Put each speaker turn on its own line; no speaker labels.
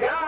God.